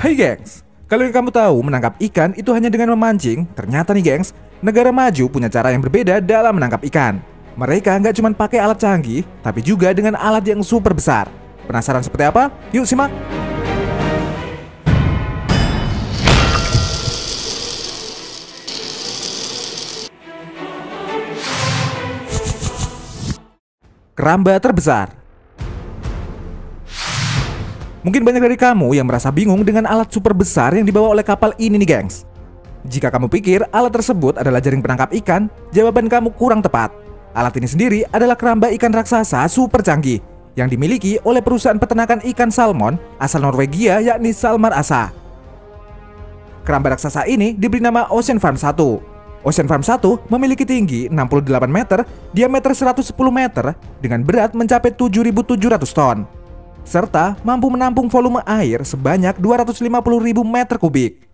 Hai gengs, kalau yang kamu tahu menangkap ikan itu hanya dengan memancing, ternyata nih gengs, negara maju punya cara yang berbeda dalam menangkap ikan. Mereka nggak cuma pakai alat canggih, tapi juga dengan alat yang super besar. Penasaran seperti apa? Yuk simak! Keramba terbesar Mungkin banyak dari kamu yang merasa bingung dengan alat super besar yang dibawa oleh kapal ini nih gengs. Jika kamu pikir alat tersebut adalah jaring penangkap ikan, jawaban kamu kurang tepat. Alat ini sendiri adalah keramba ikan raksasa super canggih yang dimiliki oleh perusahaan peternakan ikan salmon asal Norwegia yakni Salmar Asa. Keramba raksasa ini diberi nama Ocean Farm 1. Ocean Farm 1 memiliki tinggi 68 meter, diameter 110 meter, dengan berat mencapai 7.700 ton serta mampu menampung volume air sebanyak 250.000 meter kubik.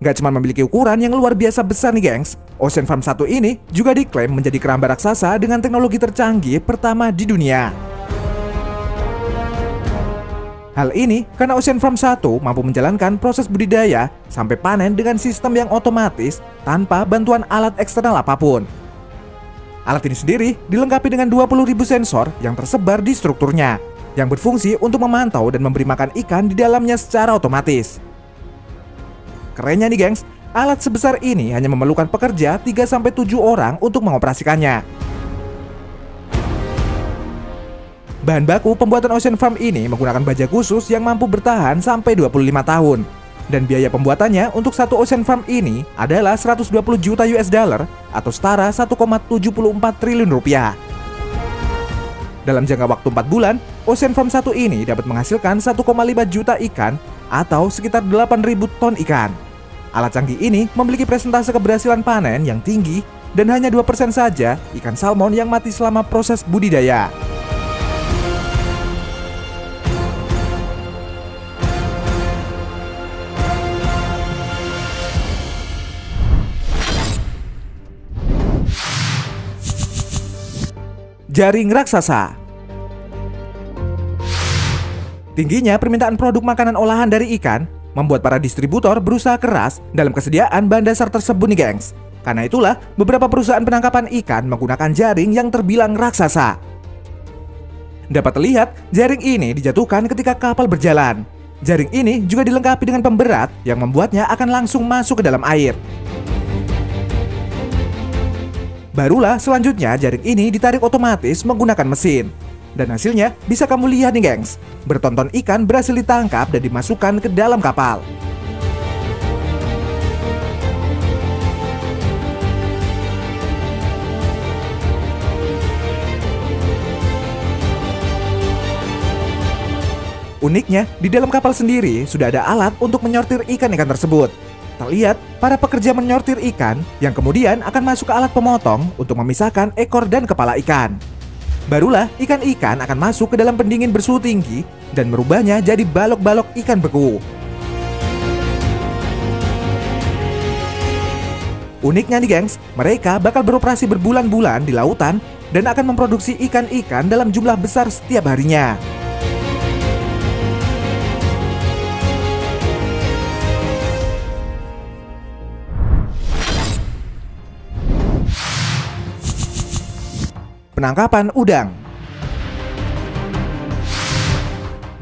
Gak cuma memiliki ukuran yang luar biasa besar nih gengs, Ocean Farm 1 ini juga diklaim menjadi keramba raksasa dengan teknologi tercanggih pertama di dunia. Hal ini karena Ocean Farm 1 mampu menjalankan proses budidaya sampai panen dengan sistem yang otomatis tanpa bantuan alat eksternal apa pun. Alat ini sendiri dilengkapi dengan 20.000 sensor yang tersebar di strukturnya, yang berfungsi untuk memantau dan memberi makan ikan di dalamnya secara otomatis. Kerennya nih gengs, alat sebesar ini hanya memerlukan pekerja 3-7 orang untuk mengoperasikannya. Bahan baku pembuatan Ocean Farm ini menggunakan baja khusus yang mampu bertahan sampai 25 tahun. Dan biaya pembuatannya untuk satu Ocean Farm ini adalah 120 juta US dollar atau setara 1,74 triliun rupiah. Dalam jangka waktu 4 bulan, Ocean Farm 1 ini dapat menghasilkan 1,5 juta ikan atau sekitar 8.000 ton ikan. Alat canggih ini memiliki presentase keberhasilan panen yang tinggi dan hanya 2% saja ikan salmon yang mati selama proses budidaya. Jaring raksasa Tingginya permintaan produk makanan olahan dari ikan membuat para distributor berusaha keras dalam kesediaan bahan dasar tersebut nih gengs. Karena itulah beberapa perusahaan penangkapan ikan menggunakan jaring yang terbilang raksasa. Dapat terlihat jaring ini dijatuhkan ketika kapal berjalan. Jaring ini juga dilengkapi dengan pemberat yang membuatnya akan langsung masuk ke dalam air. Barulah selanjutnya jaring ini ditarik otomatis menggunakan mesin. Dan hasilnya bisa kamu lihat nih gengs. Bertonton ikan berhasil ditangkap dan dimasukkan ke dalam kapal. Uniknya, di dalam kapal sendiri sudah ada alat untuk menyortir ikan-ikan tersebut. Terlihat para pekerja menyortir ikan yang kemudian akan masuk ke alat pemotong untuk memisahkan ekor dan kepala ikan. Barulah ikan-ikan akan masuk ke dalam pendingin bersuhu tinggi dan merubahnya jadi balok-balok ikan beku. Uniknya nih gengs, mereka bakal beroperasi berbulan-bulan di lautan dan akan memproduksi ikan-ikan dalam jumlah besar setiap harinya. Penangkapan udang.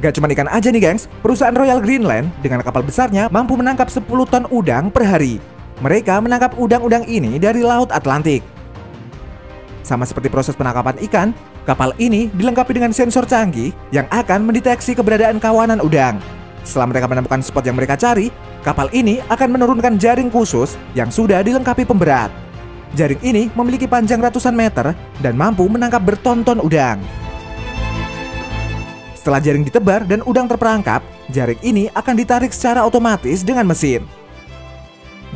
Gak cuma ikan aja nih gengs, perusahaan Royal Greenland dengan kapal besarnya mampu menangkap 10 ton udang per hari. Mereka menangkap udang-udang ini dari Laut Atlantik. Sama seperti proses penangkapan ikan, kapal ini dilengkapi dengan sensor canggih yang akan mendeteksi keberadaan kawanan udang. Setelah mereka menemukan spot yang mereka cari, kapal ini akan menurunkan jaring khusus yang sudah dilengkapi pemberat. Jaring ini memiliki panjang ratusan meter dan mampu menangkap bertonton udang. Setelah jaring ditebar dan udang terperangkap, jaring ini akan ditarik secara otomatis dengan mesin.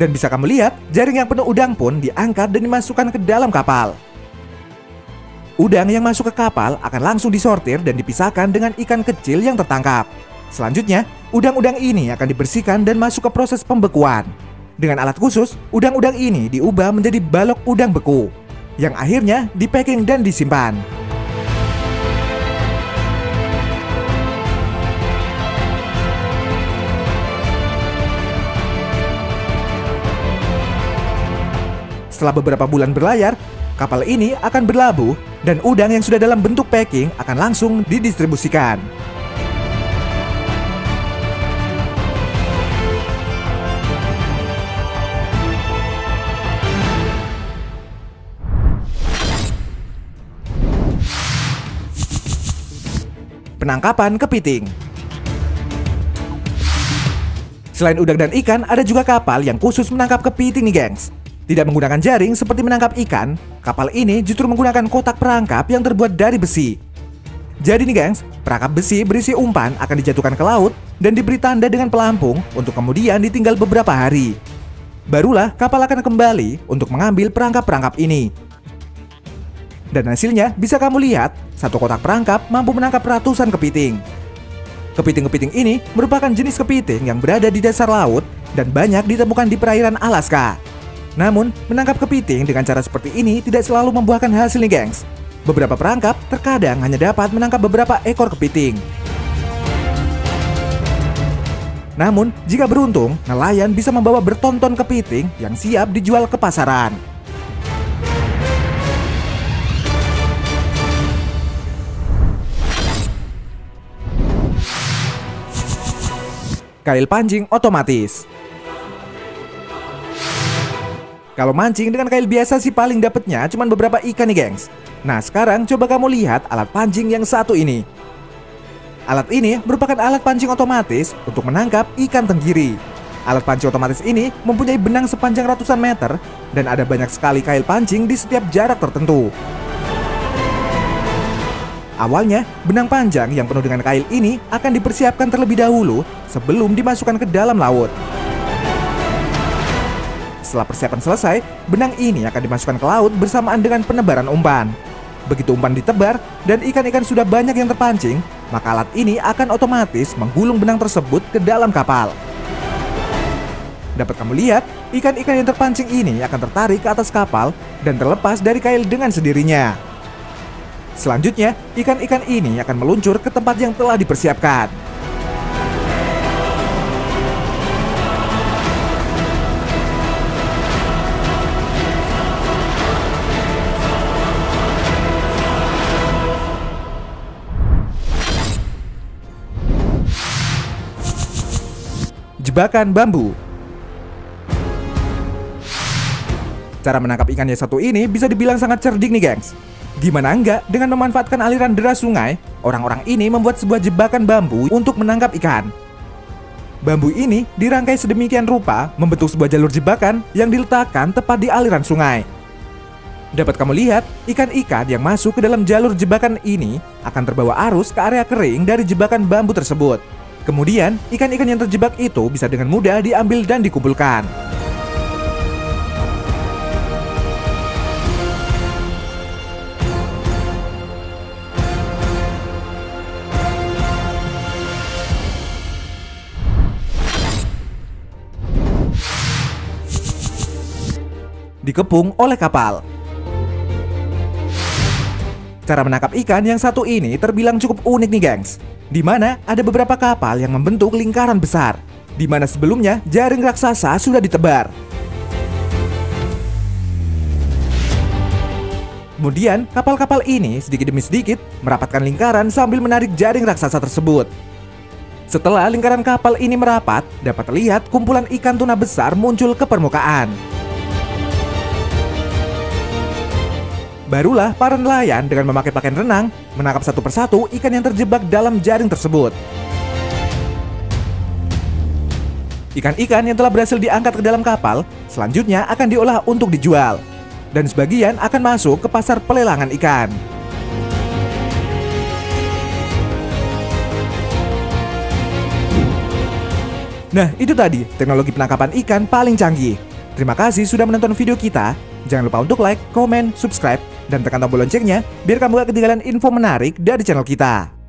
Dan bisa kamu lihat, jaring yang penuh udang pun diangkat dan dimasukkan ke dalam kapal. Udang yang masuk ke kapal akan langsung disortir dan dipisahkan dengan ikan kecil yang tertangkap. Selanjutnya, udang-udang ini akan dibersihkan dan masuk ke proses pembekuan. Dengan alat khusus, udang-udang ini diubah menjadi balok udang beku yang akhirnya dipacking dan disimpan. Setelah beberapa bulan berlayar, kapal ini akan berlabuh dan udang yang sudah dalam bentuk packing akan langsung didistribusikan. Penangkapan kepiting Selain udang dan ikan, ada juga kapal yang khusus menangkap kepiting nih gengs. Tidak menggunakan jaring seperti menangkap ikan, kapal ini justru menggunakan kotak perangkap yang terbuat dari besi. Jadi nih gengs, perangkap besi berisi umpan akan dijatuhkan ke laut dan diberi tanda dengan pelampung untuk kemudian ditinggal beberapa hari. Barulah kapal akan kembali untuk mengambil perangkap-perangkap ini. Dan hasilnya bisa kamu lihat, satu kotak perangkap mampu menangkap ratusan kepiting. Kepiting-kepiting ini merupakan jenis kepiting yang berada di dasar laut dan banyak ditemukan di perairan Alaska. Namun, menangkap kepiting dengan cara seperti ini tidak selalu membuahkan hasil nih gengs. Beberapa perangkap terkadang hanya dapat menangkap beberapa ekor kepiting. Namun, jika beruntung, nelayan bisa membawa bertonton kepiting yang siap dijual ke pasaran. Kail pancing otomatis. Kalau mancing dengan kail biasa sih paling dapetnya cuma beberapa ikan nih gengs. Nah sekarang coba kamu lihat alat pancing yang satu ini. Alat ini merupakan alat pancing otomatis untuk menangkap ikan tenggiri. Alat pancing otomatis ini mempunyai benang sepanjang ratusan meter dan ada banyak sekali kail pancing di setiap jarak tertentu. Awalnya, benang panjang yang penuh dengan kail ini akan dipersiapkan terlebih dahulu sebelum dimasukkan ke dalam laut. Setelah persiapan selesai, benang ini akan dimasukkan ke laut bersamaan dengan penebaran umpan. Begitu umpan ditebar dan ikan-ikan sudah banyak yang terpancing, maka alat ini akan otomatis menggulung benang tersebut ke dalam kapal. Dapat kamu lihat, ikan-ikan yang terpancing ini akan tertarik ke atas kapal dan terlepas dari kail dengan sendirinya. Selanjutnya, ikan-ikan ini akan meluncur ke tempat yang telah dipersiapkan. Jebakan bambu Cara menangkap ikan yang satu ini bisa dibilang sangat cerdik nih gengs Gimana enggak, dengan memanfaatkan aliran deras sungai, orang-orang ini membuat sebuah jebakan bambu untuk menangkap ikan. Bambu ini dirangkai sedemikian rupa membentuk sebuah jalur jebakan yang diletakkan tepat di aliran sungai. Dapat kamu lihat, ikan-ikan yang masuk ke dalam jalur jebakan ini akan terbawa arus ke area kering dari jebakan bambu tersebut. Kemudian, ikan-ikan yang terjebak itu bisa dengan mudah diambil dan dikumpulkan. Dikepung oleh kapal. Cara menangkap ikan yang satu ini terbilang cukup unik nih gengs, di mana ada beberapa kapal yang membentuk lingkaran besar, di mana sebelumnya jaring raksasa sudah ditebar. Kemudian, kapal-kapal ini sedikit demi sedikit merapatkan lingkaran sambil menarik jaring raksasa tersebut. Setelah lingkaran kapal ini merapat, dapat terlihat kumpulan ikan tuna besar muncul ke permukaan. Barulah para nelayan dengan memakai pakaian renang menangkap satu persatu ikan yang terjebak dalam jaring tersebut. Ikan-ikan yang telah berhasil diangkat ke dalam kapal selanjutnya akan diolah untuk dijual. Dan sebagian akan masuk ke pasar pelelangan ikan. Nah, itu tadi teknologi penangkapan ikan paling canggih. Terima kasih sudah menonton video kita. Jangan lupa untuk like, komen, subscribe, dan tekan tombol loncengnya biar kamu gak ketinggalan info menarik dari channel kita.